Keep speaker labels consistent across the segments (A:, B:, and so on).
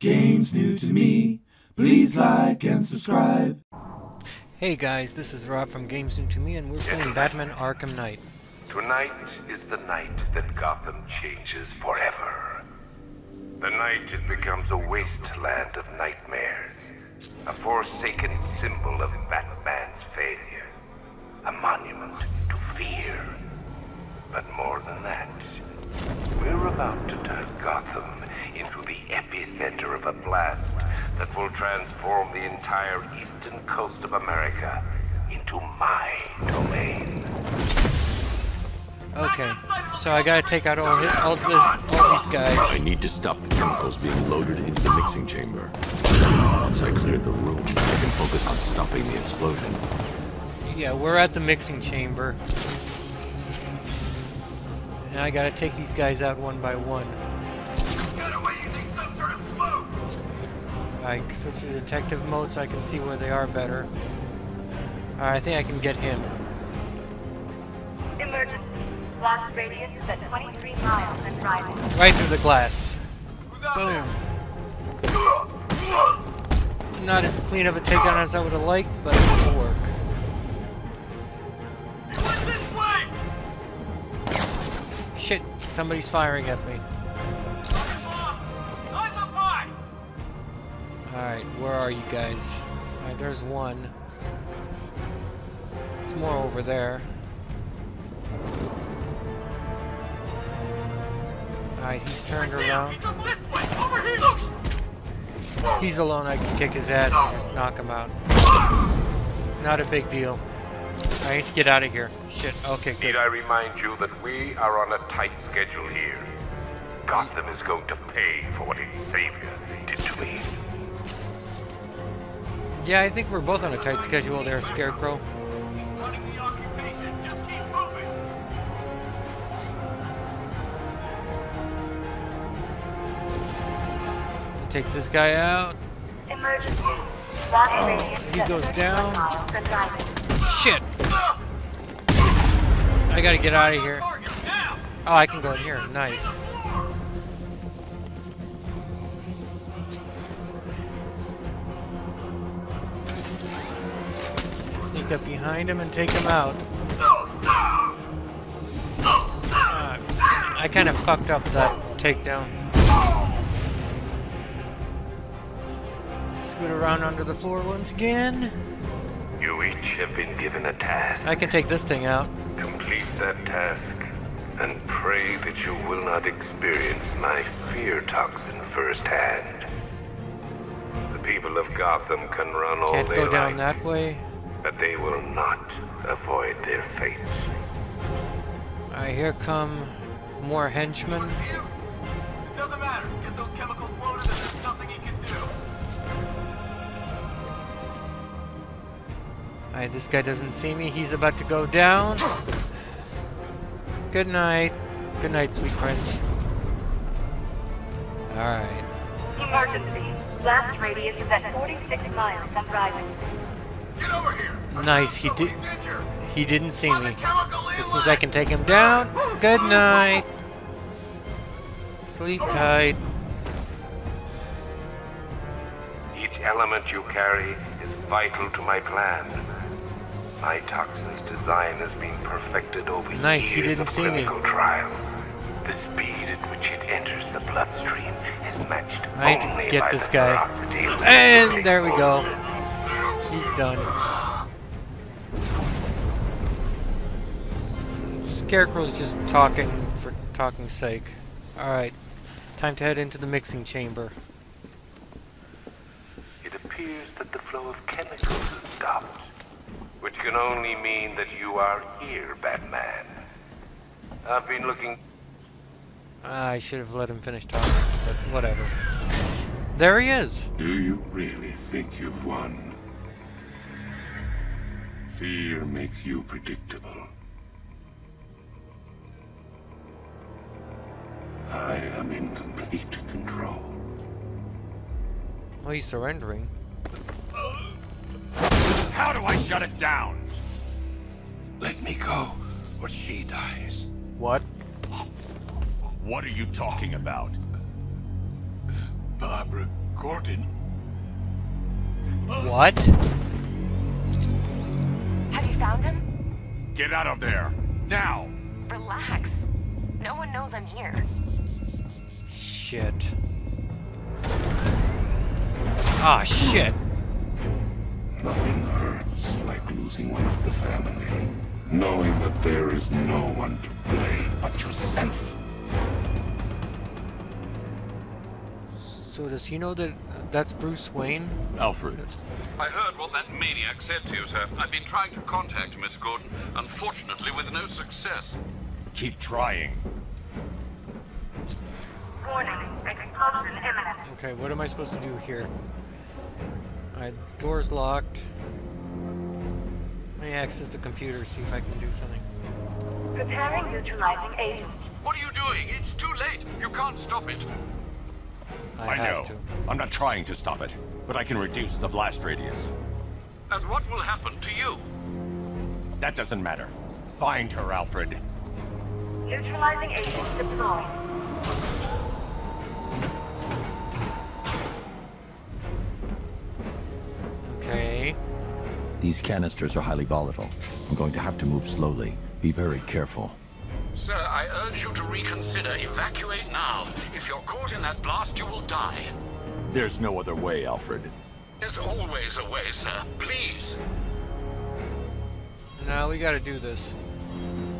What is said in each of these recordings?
A: Games new to me. Please like and subscribe.
B: Hey guys, this is Rob from Games New to Me, and we're playing Batman Arkham Knight.
C: Tonight is the night that Gotham changes forever. The night it becomes a wasteland of nightmares, a forsaken symbol of Batman's failure, a monument to fear. But more than that, we're about to turn Gotham into the epicenter of a blast that will transform the entire eastern coast of America into my domain.
B: Okay, so I gotta take out all, his, all, this, all these guys.
D: I need to stop the chemicals being loaded into the mixing chamber. Once I clear the room, I can focus on stopping the explosion.
B: Yeah, we're at the mixing chamber. And I gotta take these guys out one by one. I switch to detective mode so I can see where they are better. Alright, I think I can get him.
E: Emergency. Blast radius is at 23 miles and rising.
B: Right through the glass. Boom. Not as clean of a takedown as I would have liked, but it will work. Shit, somebody's firing at me. Alright, where are you guys? Alright, there's one. There's more over there. Alright, he's turned around. He's alone, I can kick his ass and just knock him out. Not a big deal. I need to get out of here. Shit, okay, good.
C: Need I remind you that we are on a tight schedule here? Gotham is going to pay for what its savior did to me.
B: Yeah, I think we're both on a tight schedule there, Scarecrow. Take this guy out.
E: Emergency. Is
B: he goes down.
E: miles and rising.
B: Shit! I gotta get out of here. Oh, I can go in here. Nice. Sneak up behind him and take him out. Ah, I kind of fucked up that takedown. Scoot around under the floor once again.
C: You each have been given a task.
B: I can take this thing out.
C: Complete that task and pray that you will not experience my fear toxin firsthand. The people of Gotham can run all
B: Can't go down
C: like,
B: that way.
C: But they will not avoid their fate.
B: Alright, here come more henchmen.
F: Doesn't matter. Get those chemicals loaded and there's nothing he can do.
B: Alright, this guy doesn't see me. He's about to go down. Good night. Good night, sweet prince. Alright.
E: Emergency. Blast radius is at 46 miles and rising.
F: Get over here.
B: Nice. He did. He didn't see me.
F: the chemical
B: This means I can take him down. Good night. Sleep tight.
C: Each element you carry is vital to my plan. My toxin's design has been perfected over
B: Nice, he
C: years
B: didn't
C: of
B: see me.
C: clinical trials. The speed at which it enters the bloodstream is matched
B: I need to
C: only
B: get
C: by
B: this
C: the
B: guy.
C: ferocity of
B: And there we go.
C: Explosion.
B: He's done. Scarecrow's just talking for talking's sake. Alright. Time to head into the mixing chamber.
C: It appears that the flow of chemicals has stopped, which can only mean that you are here, Batman. I've been looking
B: Ah, I should have let him finish talking, but whatever. There he is.
G: Do you really think you've won? Fear makes you predictable. I am in complete control.
B: Oh, he's surrendering.
H: How do I shut it down?
G: Let me go, or she dies.
B: What?
H: What are you talking about?
G: Barbara Gordon.
B: What?
I: Have you found him?
H: Get out of there! Now!
I: Relax. No one knows I'm here.
B: Shit. Ah, shit.
A: Nothing hurts like losing one of the family. Knowing that there is no one to blame but yourself.
B: So does he know that uh, that's Bruce Wayne?
D: Alfred,
J: I heard what that maniac said to you, sir. I've been trying to contact Miss Gordon, unfortunately with no success.
H: Keep trying.
E: Warning, explosion imminent.
B: Okay, what am I supposed to do here? Alright, door's locked. Let me access the computer, see if I can do something.
E: Preparing neutralizing agent.
J: What are you doing? It's too late. You can't stop it.
B: I,
H: I
B: have
H: know.
B: to.
H: I'm not trying to stop it, but I can reduce the blast radius.
J: And what will happen to you?
H: That doesn't matter. Find her, Alfred.
E: Neutralizing agent deployed.
B: Okay.
K: These canisters are highly volatile. I'm going to have to move slowly. Be very careful.
J: Sir, I urge you to reconsider. Evacuate now. If you're caught in that blast, you will die.
D: there's no other way, Alfred.
J: There's always a way, sir. Please.
B: Now we gotta do this.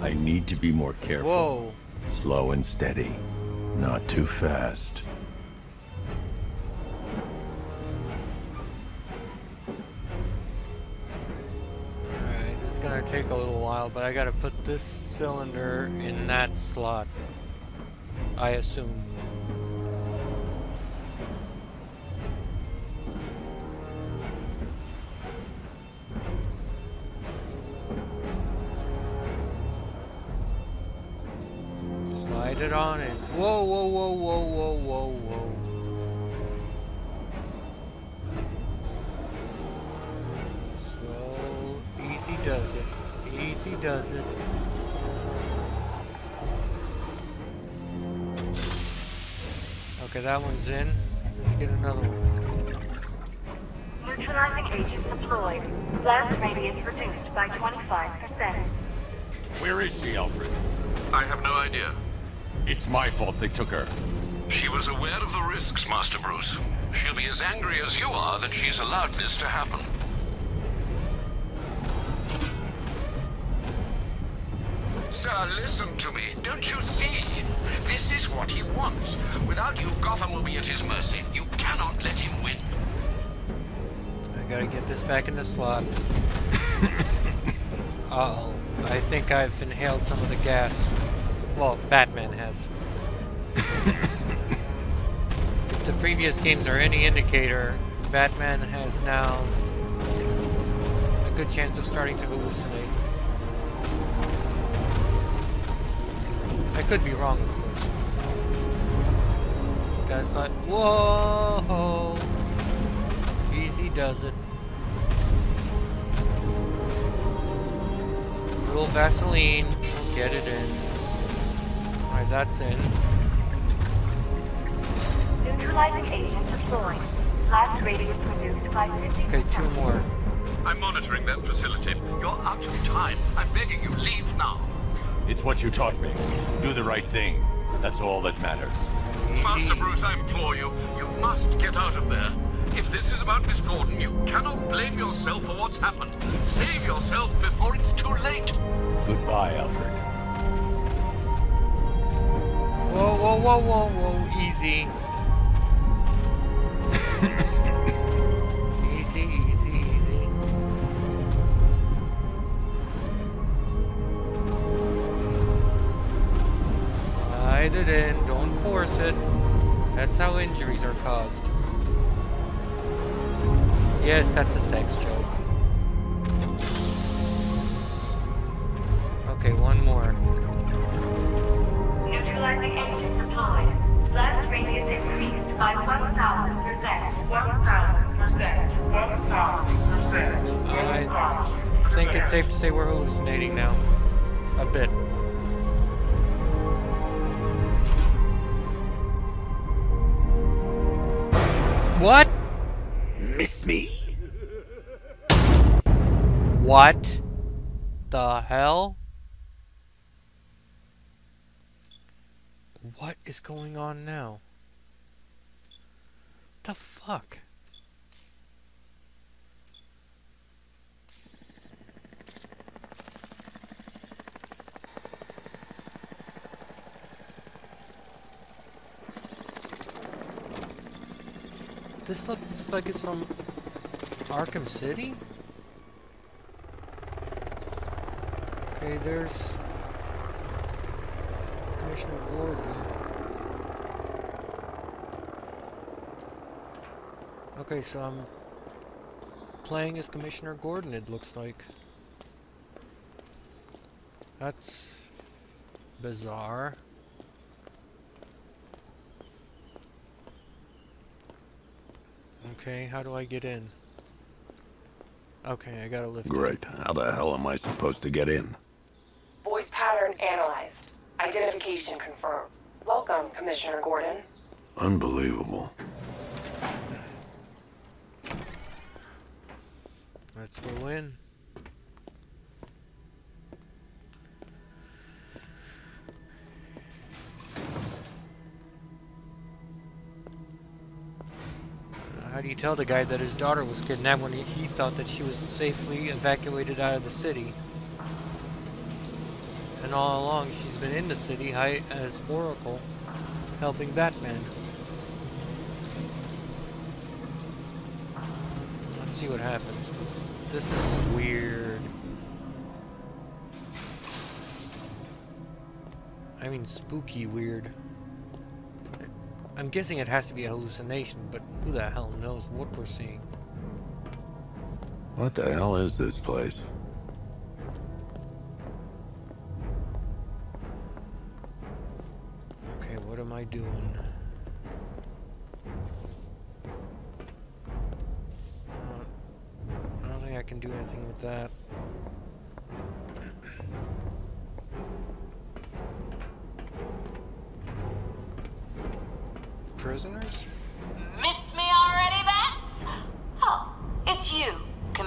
K: I need to be more careful.
B: Whoa.
K: Slow and steady. Not too fast.
B: But I gotta put this cylinder in that slot. I assume. Slide it on in. Whoa, whoa, whoa, whoa, whoa, whoa, Easy does it. Okay, that one's in. Let's get another one.
E: Neutralizing agents deployed. Blast radius reduced by 25%.
H: Where is she, Alfred?
J: I have no idea.
H: It's my fault they took her.
J: She was aware of the risks, Master Bruce. She'll be as angry as you are that she's allowed this to happen. Sir, listen to me. Don't you see? This is what he wants. Without you, Gotham will be at his mercy. You cannot let him win.
B: I gotta get this back in the slot. Uh-oh. I think I've inhaled some of the gas. Well, Batman has. if the previous games are any indicator, Batman has now a good chance of starting to hallucinate. I could be wrong, of course. This guy's like, whoa! Easy does it. Little Vaseline, get it in. Alright, that's in.
E: Neutralizing agent deployed. Blast radius reduced by 50%.
B: Okay, two more.
J: I'm monitoring that facility. You're out of time. I'm begging you, leave now.
H: It's what you taught me. Do the right thing. That's all that matters.
J: Master Bruce, I implore you, you must get out of there. If this is about Miss Gordon, you cannot blame yourself for what's happened. Save yourself before it's too late.
H: Goodbye, Alfred.
B: Whoa, whoa, whoa, whoa, whoa, easy. easy, Slide it in, don't force it. That's how injuries are caused. Yes, that's a sex joke. Okay, one more.
E: Neutralizing agent deployed. Blast radius increased by 1,000%. 1,000%. 1,000%.
B: I think it's safe to say we're hallucinating now. A bit. What?
G: Miss me?
B: What the hell? What is going on now? The fuck? This looks like it's from Arkham City? Okay, there's Commissioner Gordon. Okay, so I'm playing as Commissioner Gordon, it looks like. That's bizarre. Okay, how do I get in? Okay, I gotta lift.
D: Great. How the hell am I supposed to get in?
L: Voice pattern analyzed. Identification confirmed. Welcome, Commissioner Gordon.
D: Unbelievable.
B: Let's go in. Tell the guy that his daughter was kidnapped when he, thought that she was safely evacuated out of the city? And all along, she's been in the city as Oracle, helping Batman. Let's see what happens. This is weird. I mean, spooky weird. I'm guessing it has to be a hallucination, but who the hell knows what we're seeing?
D: What the hell is this place?
B: Okay, what am I doing? Uh, I don't think I can do anything with that.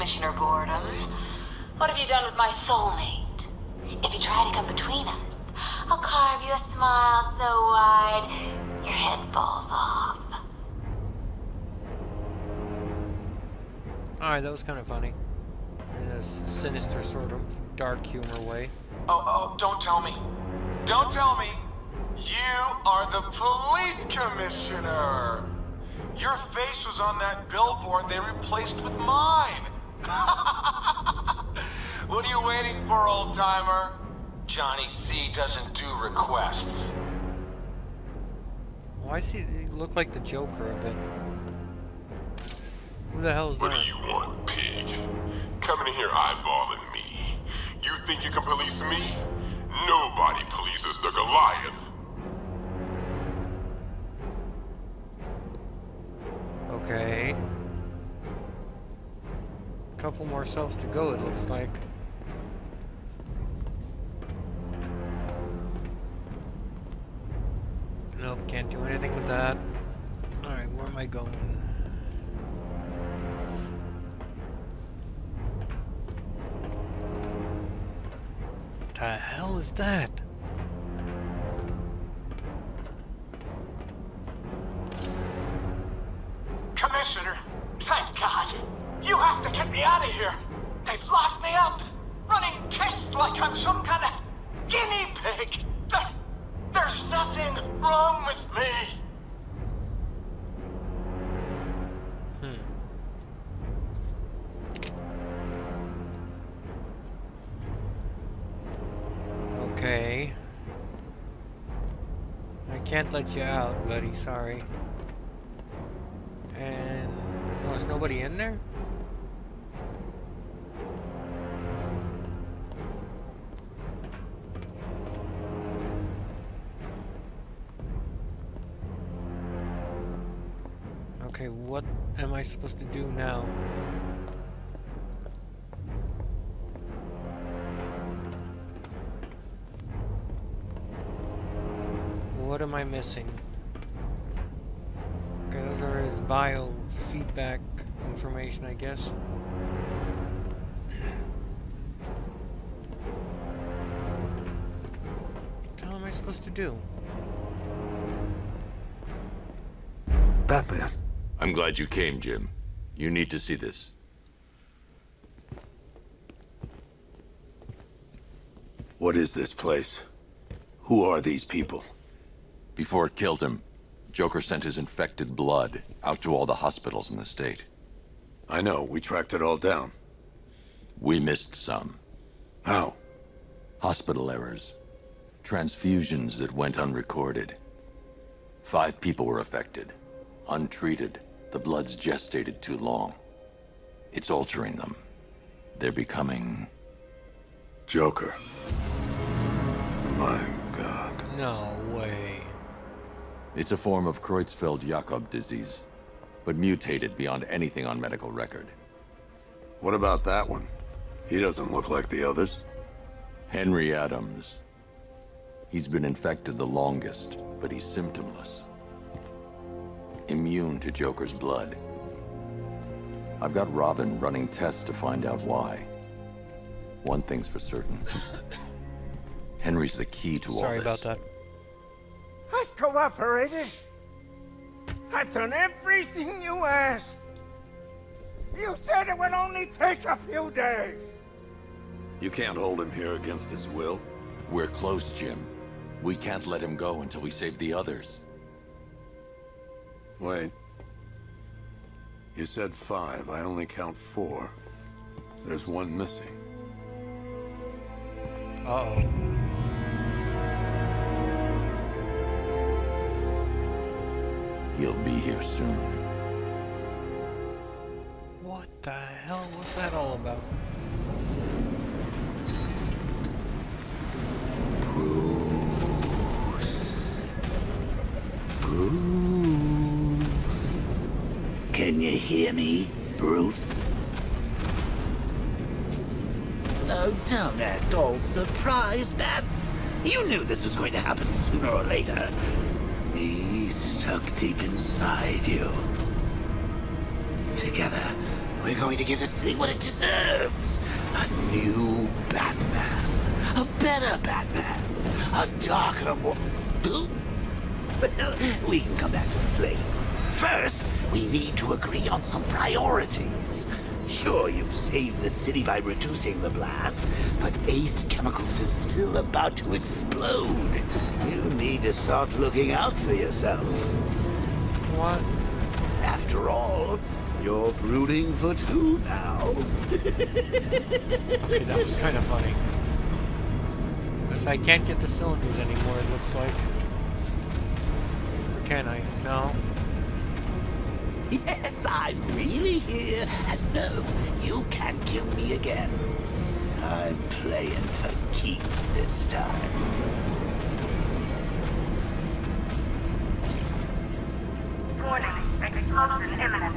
I: Commissioner Boredom. What have you done with my soulmate? If you try to come between us, I'll carve you a smile so wide your head falls off.
B: Alright, that was kind of funny. In a sinister sort of dark humor way.
F: Oh, oh, don't tell me. Don't tell me. You are the police commissioner. Your face was on that billboard they replaced with mine. what are you waiting for, old timer? Johnny C doesn't do requests.
B: Why does he look like the Joker a bit? Who the hell is
A: What
B: that?
A: do you want, pig? Coming in here eyeballing me. You think you can police me? Nobody polices the Goliath.
B: Okay. Couple more cells to go, it looks like. Nope, can't do anything with that. Alright, where am I going? What the hell is that? Can't let you out, buddy. Sorry. And was nobody in there? Okay, what am I supposed to do now? Missing? Okay, those are his bio feedback information, I guess. What the hell am I supposed to do?
A: Batman.
D: I'm glad you came, Jim. You need to see this.
M: What is this place? Who are these people?
D: Before it killed him, Joker sent his infected blood out to all the hospitals in the state.
M: I know, we tracked it all down.
D: We missed some.
M: How?
D: Hospital errors. Transfusions that went unrecorded. Five people were affected. Untreated, the blood's gestated too long. It's altering them. They're becoming...
M: Joker. My god.
B: No way.
D: It's a form of Creutzfeldt-Jakob disease, but mutated beyond anything on medical record.
M: What about that one? He doesn't look like the others.
D: Henry Adams. He's been infected the longest, but he's symptomless. Immune to Joker's blood. I've got Robin running tests to find out why. One thing's for certain. Henry's the key to all this.
B: Sorry
D: this.
B: about that.
F: I've cooperated. I've done everything you asked. You said it would only take a few days.
M: You can't hold him here against his will.
D: We're close, Jim. We can't let him go until we save the others.
M: Wait. You said five. I only count four. There's one missing.
B: Uh-oh.
D: He'll be here soon.
B: What the hell was that all about? Bruce. Bruce.
N: Can you hear me, Bruce? Oh, don't act all surprised, Bats. You knew this was going to happen sooner or later. Stuck deep inside you. Together, we're going to give the city what it deserves. A new Batman. A better Batman. A darker, more... We can come back to this later. First, we need to agree on some priorities. Sure, you've saved the city by reducing the blast, but Ace Chemicals is still about to explode. You need to start looking out for yourself.
B: What?
N: After all, you're brooding for two now.
B: Okay, that was kind of funny. Because I can't get the cylinders anymore, it looks like. Or can I? No.
N: Yes, I'm really here, and no, you can't kill me again. I'm playing for keeps this time.
E: Warning, explosion imminent.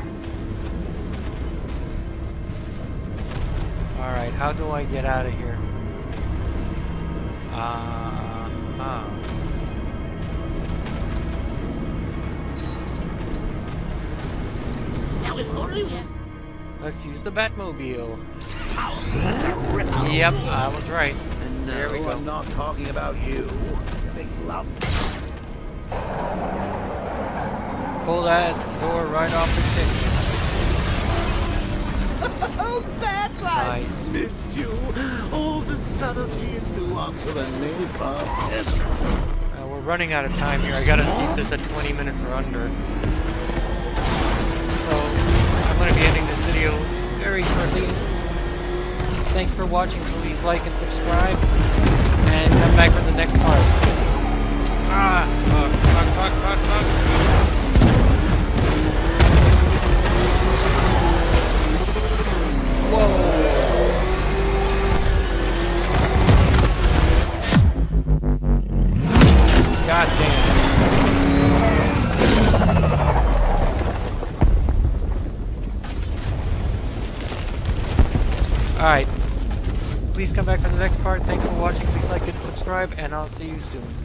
B: Alright, how do I get out of here? Uh huh.
N: Now, if only we had
B: Let's use the Batmobile. Yep, I was right.
N: No,
B: There we go.
N: I'm not talking about you, you big lump.
B: Let's pull that door right off the
N: oh, Bats, I
B: Nice.
N: missed you. All the subtlety and nuance of a napalm
B: Uh, we're running out of time here. I gotta keep this at 20 minutes or under. I'm gonna be ending this video very shortly. Thank you for watching. Please like and subscribe. And come back for the next part. I'll see you soon.